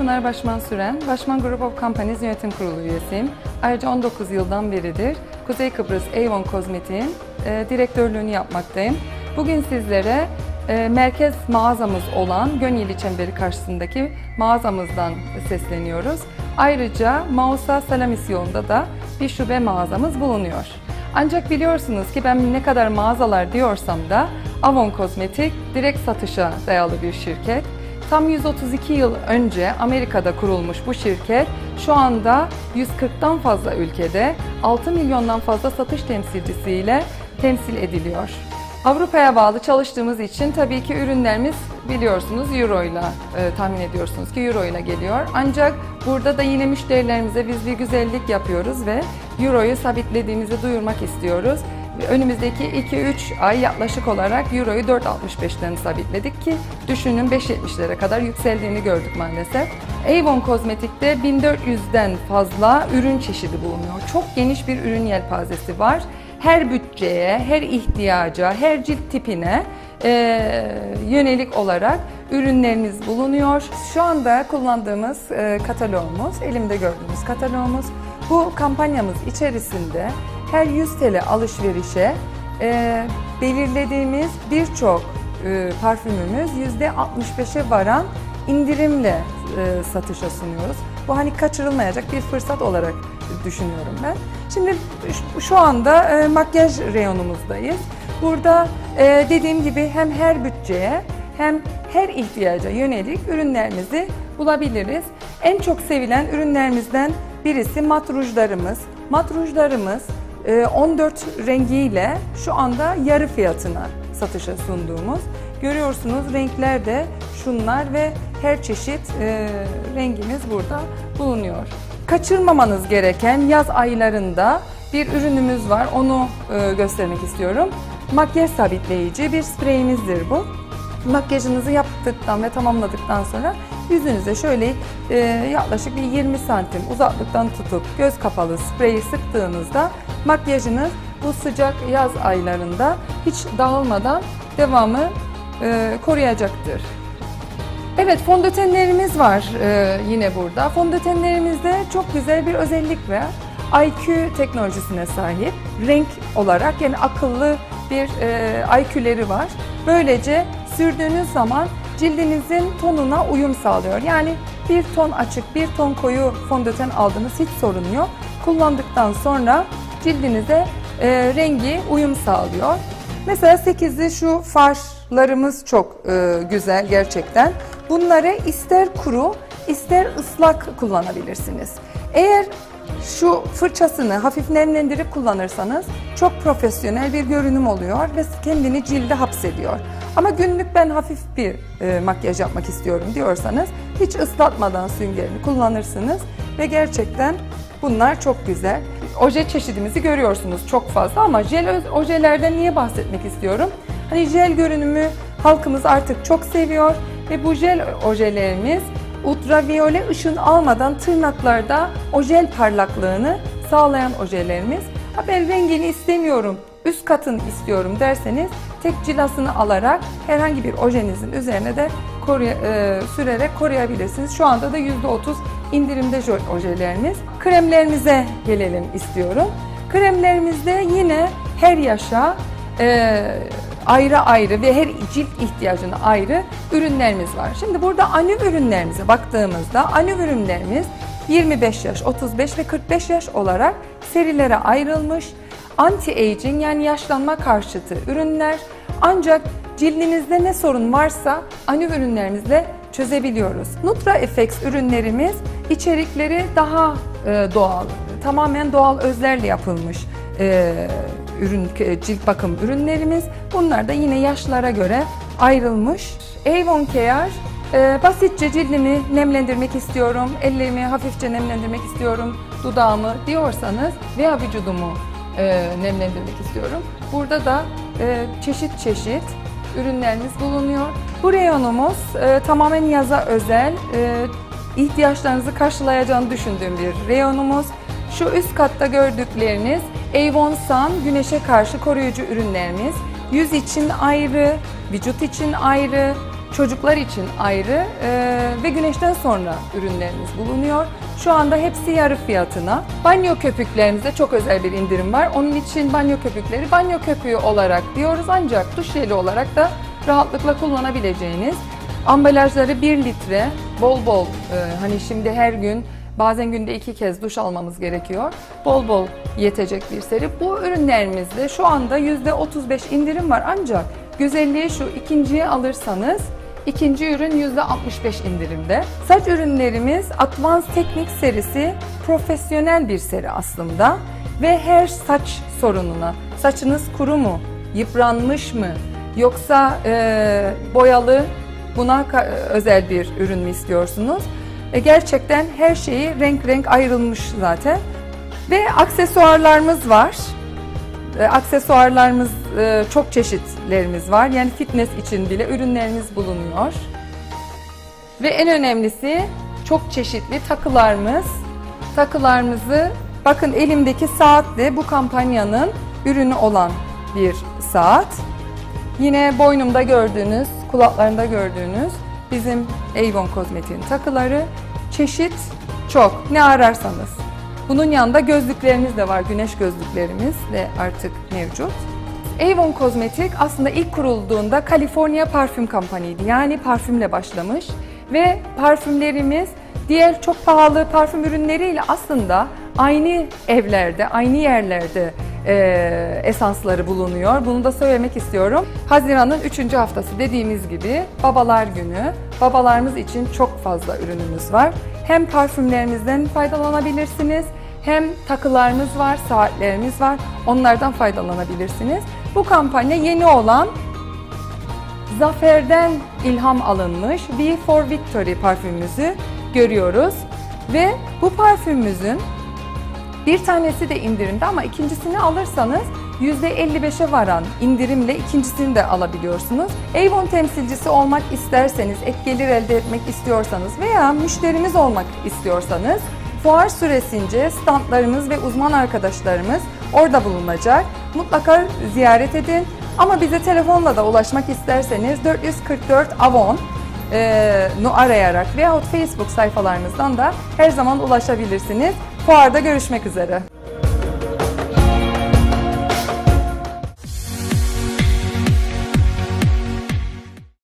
Pınar Başman Süren, Başman Group of Companies Yönetim Kurulu üyesiyim. Ayrıca 19 yıldan beridir Kuzey Kıbrıs Avon Kozmetik'in e, direktörlüğünü yapmaktayım. Bugün sizlere e, merkez mağazamız olan Gönyeli Çemberi karşısındaki mağazamızdan sesleniyoruz. Ayrıca Mausa Salamis yolunda da bir şube mağazamız bulunuyor. Ancak biliyorsunuz ki ben ne kadar mağazalar diyorsam da Avon Kozmetik direkt satışa dayalı bir şirket. Tam 132 yıl önce Amerika'da kurulmuş bu şirket şu anda 140'tan fazla ülkede 6 milyondan fazla satış temsilcisiyle temsil ediliyor. Avrupa'ya bağlı çalıştığımız için tabii ki ürünlerimiz biliyorsunuz euro ile tahmin ediyorsunuz ki euro ile geliyor. Ancak burada da yine müşterilerimize biz bir güzellik yapıyoruz ve euroyu sabitlediğimizi duyurmak istiyoruz. Önümüzdeki 2-3 ay yaklaşık olarak Euro'yu 4.65'ten sabitledik ki düşünün 5.70'lere kadar yükseldiğini gördük maalesef. Avon Kozmetik'te 1400'den fazla ürün çeşidi bulunuyor. Çok geniş bir ürün yelpazesi var. Her bütçeye, her ihtiyaca, her cilt tipine e, yönelik olarak ürünlerimiz bulunuyor. Şu anda kullandığımız e, kataloğumuz, elimde gördüğünüz kataloğumuz. Bu kampanyamız içerisinde her 100 TL alışverişe e, belirlediğimiz birçok e, parfümümüz %65'e varan indirimle e, satışa sunuyoruz. Bu hani kaçırılmayacak bir fırsat olarak düşünüyorum ben. Şimdi şu anda e, makyaj reyonumuzdayız. Burada e, dediğim gibi hem her bütçeye hem her ihtiyaca yönelik ürünlerimizi bulabiliriz. En çok sevilen ürünlerimizden birisi mat rujlarımız. Mat rujlarımız 14 e, rengiyle şu anda yarı fiyatına satışa sunduğumuz. Görüyorsunuz renkler de şunlar ve her çeşit e, rengimiz burada bulunuyor. Kaçırmamanız gereken yaz aylarında bir ürünümüz var. Onu e, göstermek istiyorum. Makyaj sabitleyici bir spreyimizdir bu. Makyajınızı yaptıktan ve tamamladıktan sonra yüzünüze şöyle e, yaklaşık bir 20 santim uzaklıktan tutup göz kapalı spreyi sıktığınızda makyajınız bu sıcak yaz aylarında hiç dağılmadan devamı e, koruyacaktır. Evet fondötenlerimiz var e, yine burada. Fondötenlerimizde çok güzel bir özellik var. IQ teknolojisine sahip. Renk olarak yani akıllı bir e, IQ'leri var. Böylece sürdüğünüz zaman cildinizin tonuna uyum sağlıyor. Yani bir ton açık, bir ton koyu fondöten aldınız hiç sorun yok. Kullandıktan sonra cildinize e, rengi uyum sağlıyor. Mesela 8'li şu farlarımız çok e, güzel gerçekten. Bunları ister kuru ister ıslak kullanabilirsiniz. Eğer şu fırçasını hafif nemlendirip kullanırsanız çok profesyonel bir görünüm oluyor ve kendini cilde hapsediyor. Ama günlük ben hafif bir e, makyaj yapmak istiyorum diyorsanız hiç ıslatmadan süngerini kullanırsınız ve gerçekten bunlar çok güzel. Oje çeşidimizi görüyorsunuz çok fazla ama jel ojelerden niye bahsetmek istiyorum? Hani jel görünümü halkımız artık çok seviyor ve bu jel ojelerimiz ultraviyole ışın almadan tırnaklarda ojel parlaklığını sağlayan ojelerimiz. Ha ben rengini istemiyorum, üst katını istiyorum derseniz tek cilasını alarak herhangi bir ojenizin üzerine de koruya, e, sürerek koruyabilirsiniz. Şu anda da %30 indirimde ojelerimiz. Kremlerimize gelelim istiyorum. Kremlerimizde yine her yaşa e, ayrı ayrı ve her cilt ihtiyacına ayrı ürünlerimiz var. Şimdi burada anü ürünlerimize baktığımızda anü ürünlerimiz 25 yaş, 35 ve 45 yaş olarak serilere ayrılmış. Anti-aging yani yaşlanma karşıtı ürünler ancak cildinizde ne sorun varsa anü ürünlerimizle çözebiliyoruz. Nutra FX ürünlerimiz içerikleri daha e, doğal, tamamen doğal özlerle yapılmış e, ürün e, cilt bakım ürünlerimiz. Bunlar da yine yaşlara göre ayrılmış. Avon Care e, basitçe cildimi nemlendirmek istiyorum, ellerimi hafifçe nemlendirmek istiyorum, dudağımı diyorsanız veya vücudumu e, nemlendirmek istiyorum. Burada da e, çeşit çeşit ürünlerimiz bulunuyor. Bu reyonumuz e, tamamen yaza özel, ihtiyaçlarınızı karşılayacağını düşündüğüm bir reyonumuz. Şu üst katta gördükleriniz Avon Sun güneşe karşı koruyucu ürünlerimiz. Yüz için ayrı, vücut için ayrı, çocuklar için ayrı e, ve güneşten sonra ürünlerimiz bulunuyor. Şu anda hepsi yarı fiyatına. Banyo köpüklerimizde çok özel bir indirim var. Onun için banyo köpükleri banyo köpüğü olarak diyoruz ancak duş jeli olarak da rahatlıkla kullanabileceğiniz ambalajları 1 litre bol bol e, hani şimdi her gün bazen günde iki kez duş almamız gerekiyor. Bol bol yetecek bir seri. Bu ürünlerimizde şu anda %35 indirim var ancak güzelliği şu ikinciyi alırsanız ikinci ürün %65 indirimde. Saç ürünlerimiz Advanced Technique serisi profesyonel bir seri aslında ve her saç sorununa saçınız kuru mu, yıpranmış mı yoksa e, boyalı buna ka- özel bir ürün mü istiyorsunuz? E, gerçekten her şeyi renk renk ayrılmış zaten. Ve aksesuarlarımız var. E, aksesuarlarımız e, çok çeşitlerimiz var. Yani fitness için bile ürünlerimiz bulunuyor. Ve en önemlisi çok çeşitli takılarımız. Takılarımızı bakın elimdeki saat de bu kampanyanın ürünü olan bir saat. Yine boynumda gördüğünüz, kulaklarında gördüğünüz bizim Avon Kozmetik'in takıları. Çeşit çok. Ne ararsanız. Bunun yanında gözlüklerimiz de var. Güneş gözlüklerimiz de artık mevcut. Avon Kozmetik aslında ilk kurulduğunda California Parfüm Kampanya'ydı. Yani parfümle başlamış ve parfümlerimiz diğer çok pahalı parfüm ürünleriyle aslında aynı evlerde, aynı yerlerde e, esansları bulunuyor. Bunu da söylemek istiyorum. Haziran'ın 3. haftası dediğimiz gibi Babalar Günü. Babalarımız için çok fazla ürünümüz var. Hem parfümlerimizden faydalanabilirsiniz, hem takılarımız var, saatlerimiz var. Onlardan faydalanabilirsiniz. Bu kampanya yeni olan Zafer'den ilham alınmış V for Victory parfümümüzü görüyoruz. Ve bu parfümümüzün bir tanesi de indirimde ama ikincisini alırsanız %55'e varan indirimle ikincisini de alabiliyorsunuz. Avon temsilcisi olmak isterseniz, ek gelir elde etmek istiyorsanız veya müşterimiz olmak istiyorsanız fuar süresince standlarımız ve uzman arkadaşlarımız orada bulunacak. Mutlaka ziyaret edin. Ama bize telefonla da ulaşmak isterseniz 444 Avon e, nu arayarak veyahut Facebook sayfalarımızdan da her zaman ulaşabilirsiniz. Fuarda görüşmek üzere.